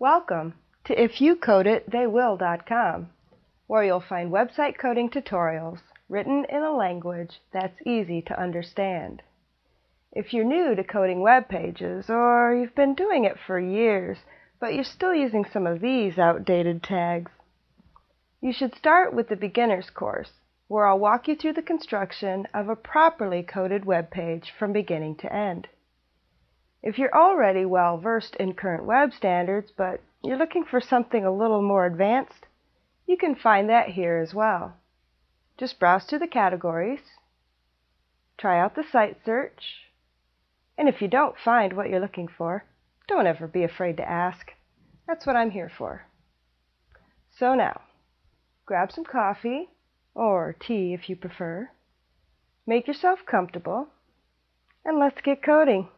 Welcome to ifyoucodeittheywill.com, where you'll find website coding tutorials written in a language that's easy to understand. If you're new to coding web pages, or you've been doing it for years, but you're still using some of these outdated tags, you should start with the beginner's course, where I'll walk you through the construction of a properly coded web page from beginning to end. If you're already well versed in current web standards, but you're looking for something a little more advanced, you can find that here as well. Just browse to the categories, try out the site search, and if you don't find what you're looking for, don't ever be afraid to ask. That's what I'm here for. So now, grab some coffee, or tea if you prefer, make yourself comfortable, and let's get coding.